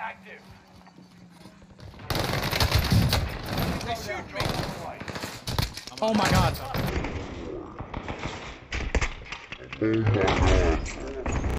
active. They shoot me. Oh my god. Oh my god.